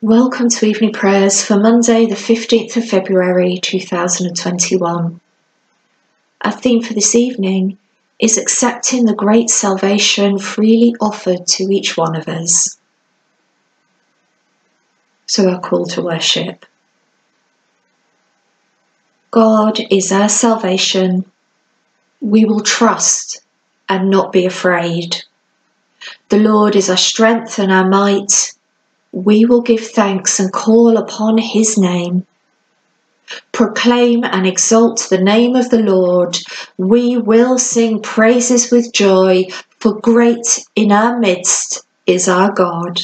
Welcome to evening prayers for Monday, the 15th of February 2021. Our theme for this evening is accepting the great salvation freely offered to each one of us. So, our call to worship. God is our salvation. We will trust and not be afraid. The Lord is our strength and our might. We will give thanks and call upon his name. Proclaim and exalt the name of the Lord. We will sing praises with joy, for great in our midst is our God.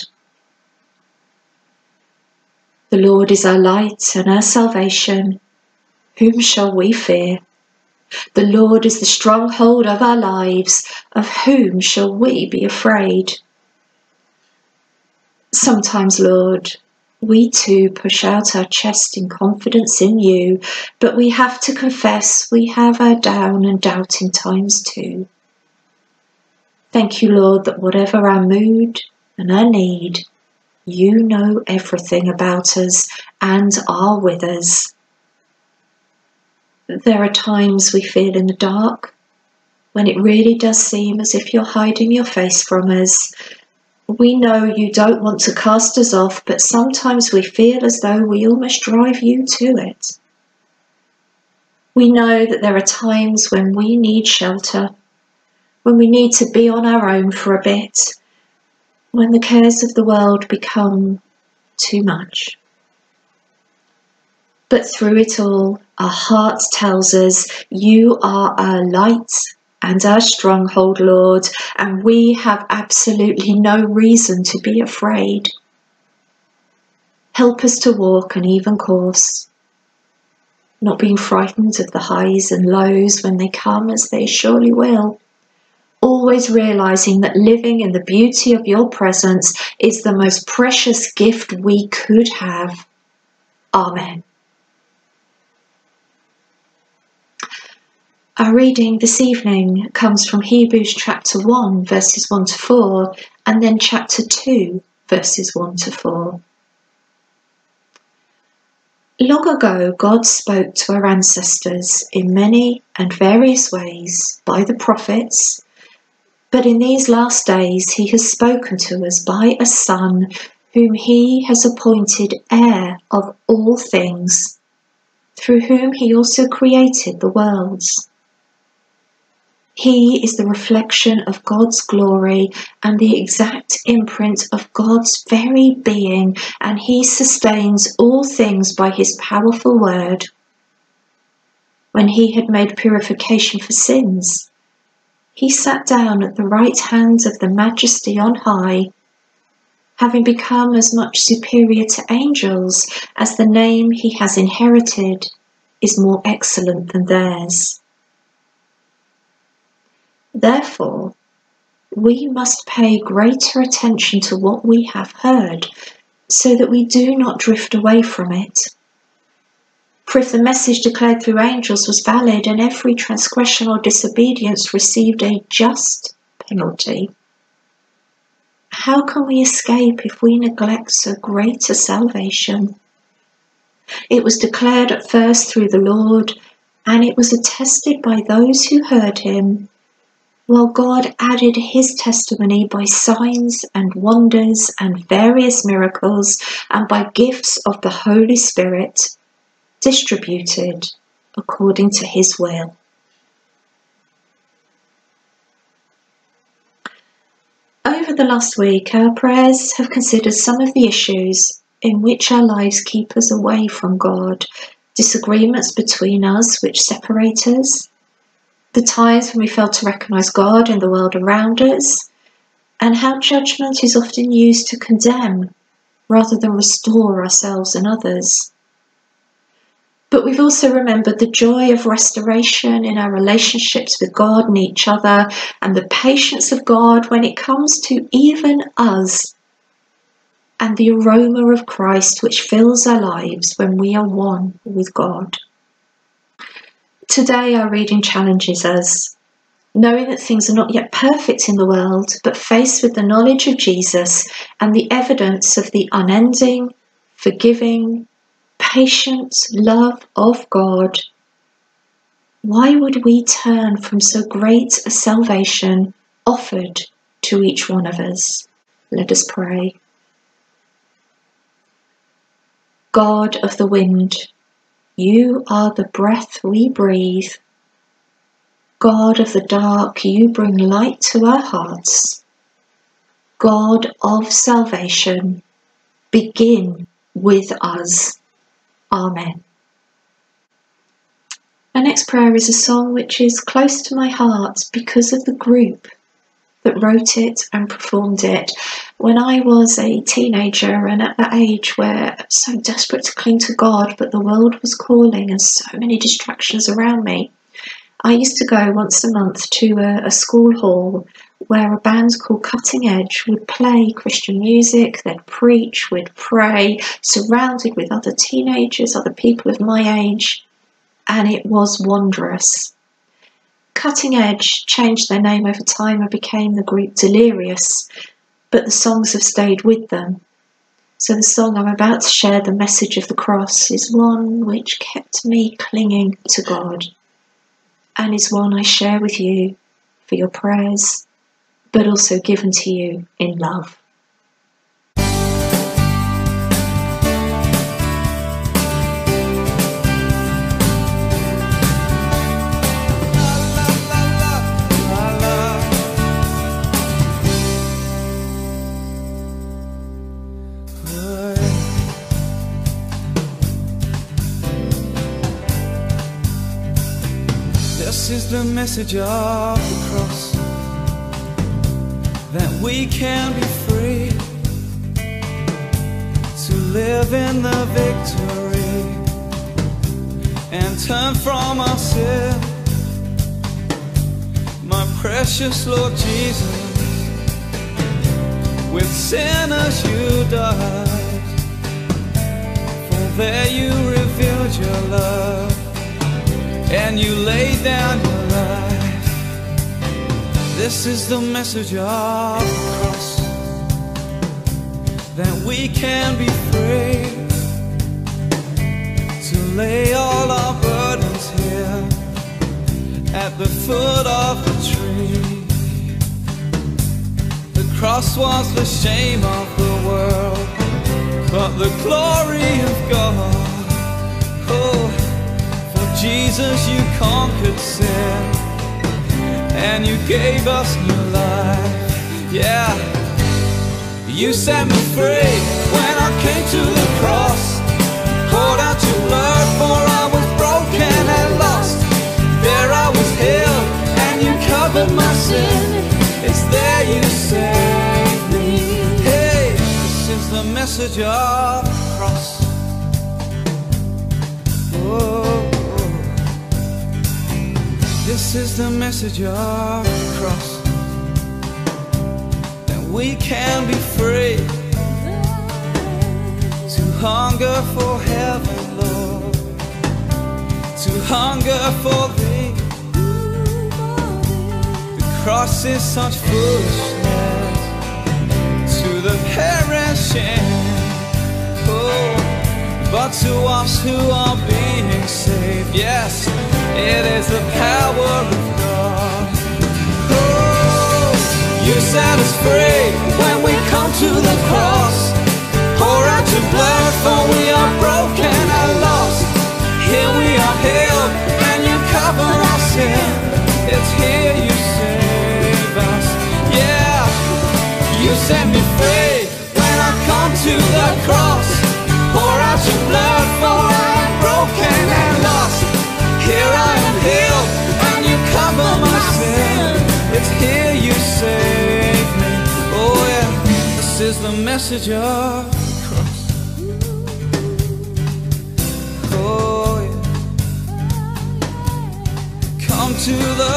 The Lord is our light and our salvation. Whom shall we fear? The Lord is the stronghold of our lives. Of whom shall we be afraid? Sometimes, Lord, we too push out our chest in confidence in you, but we have to confess we have our down and doubting times too. Thank you, Lord, that whatever our mood and our need, you know everything about us and are with us. There are times we feel in the dark when it really does seem as if you're hiding your face from us. We know you don't want to cast us off, but sometimes we feel as though we almost drive you to it. We know that there are times when we need shelter, when we need to be on our own for a bit, when the cares of the world become too much. But through it all, our heart tells us you are our light and our stronghold, Lord, and we have absolutely no reason to be afraid. Help us to walk an even course, not being frightened of the highs and lows when they come, as they surely will. Always realizing that living in the beauty of your presence is the most precious gift we could have. Amen. Our reading this evening comes from Hebrews chapter 1, verses 1 to 4, and then chapter 2, verses 1 to 4. Long ago, God spoke to our ancestors in many and various ways by the prophets, but in these last days, He has spoken to us by a Son whom He has appointed heir of all things, through whom He also created the worlds. He is the reflection of God's glory and the exact imprint of God's very being, and He sustains all things by His powerful word. When He had made purification for sins, He sat down at the right hand of the Majesty on high, having become as much superior to angels as the name He has inherited is more excellent than theirs. Therefore, we must pay greater attention to what we have heard so that we do not drift away from it. For if the message declared through angels was valid and every transgression or disobedience received a just penalty, how can we escape if we neglect so great a salvation? It was declared at first through the Lord, and it was attested by those who heard him while God added his testimony by signs and wonders and various miracles and by gifts of the Holy Spirit distributed according to his will. Over the last week, our prayers have considered some of the issues in which our lives keep us away from God, disagreements between us which separate us, the times when we fail to recognize God in the world around us, and how judgment is often used to condemn rather than restore ourselves and others. But we've also remembered the joy of restoration in our relationships with God and each other, and the patience of God when it comes to even us, and the aroma of Christ which fills our lives when we are one with God. Today, our reading challenges us. Knowing that things are not yet perfect in the world, but faced with the knowledge of Jesus and the evidence of the unending, forgiving, patient love of God, why would we turn from so great a salvation offered to each one of us? Let us pray. God of the wind, you are the breath we breathe. God of the dark, you bring light to our hearts. God of salvation, begin with us. Amen. My next prayer is a song which is close to my heart because of the group that wrote it and performed it when I was a teenager and at that age where I was so desperate to cling to God, but the world was calling and so many distractions around me. I used to go once a month to a, a school hall where a band called Cutting Edge would play Christian music, they'd preach, we'd pray, surrounded with other teenagers, other people of my age and it was wondrous. Cutting Edge changed their name over time and became the group Delirious, but the songs have stayed with them. So the song I'm about to share, The Message of the Cross, is one which kept me clinging to God and is one I share with you for your prayers, but also given to you in love. The message of the cross that we can be free to live in the victory and turn from our sin. My precious Lord Jesus, with sinners you died, for there you revealed your love and you lay down your life. This is the message of the cross that we can be free to lay all our burdens here at the foot of the tree. The cross was the shame of the world, but the glory of God. Jesus, you conquered sin and you gave us new life. Yeah, you set me free when I came to the cross. Poured out your blood, for I was broken and lost. There I was healed, and you covered my sin. It's there you saved me. Hey, this is the message of the cross. This is the message of the cross. That we can be free To hunger for heaven, Lord. To hunger for thee. The cross is such foolishness To the perishing. Oh but to us who are being saved, yes, it is the power of God. Oh, you set us free when we come to the cross. Pour out your blood, for we are broken message of the cross. Oh yeah, come to the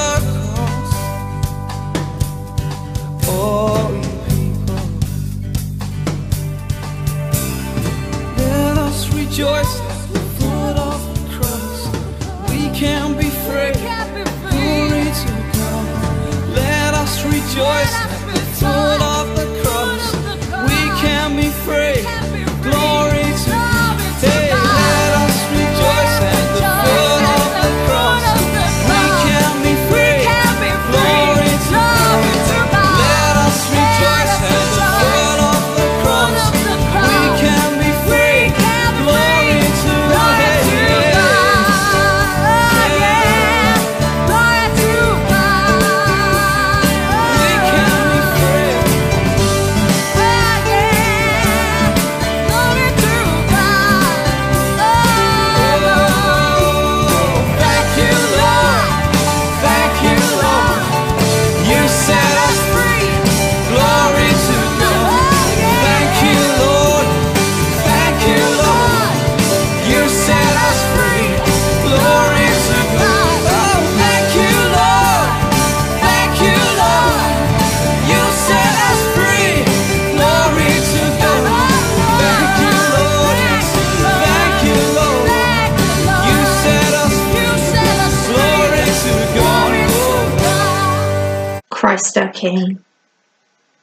King.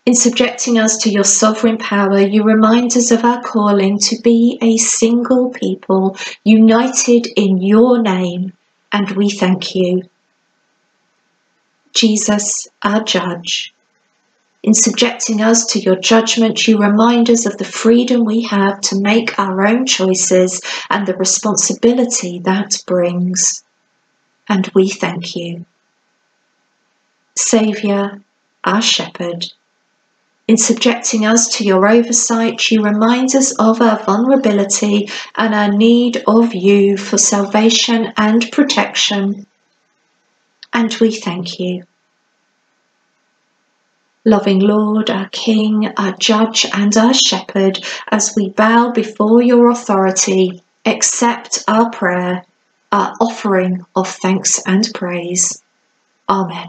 In subjecting us to your sovereign power, you remind us of our calling to be a single people, united in your name, and we thank you. Jesus, our judge, in subjecting us to your judgment, you remind us of the freedom we have to make our own choices and the responsibility that brings. And we thank you. Saviour, our shepherd, in subjecting us to your oversight, you remind us of our vulnerability and our need of you for salvation and protection. And we thank you. Loving Lord, our King, our Judge, and our Shepherd, as we bow before your authority, accept our prayer, our offering of thanks and praise. Amen.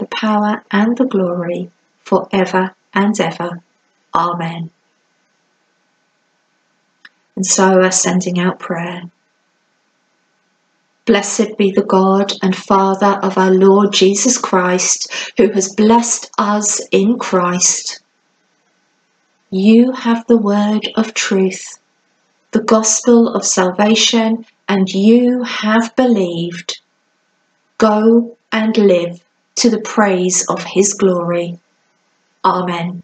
the power, and the glory, for ever and ever. Amen. And so we're sending out prayer. Blessed be the God and Father of our Lord Jesus Christ, who has blessed us in Christ. You have the word of truth, the gospel of salvation, and you have believed. Go and live to the praise of his glory. Amen.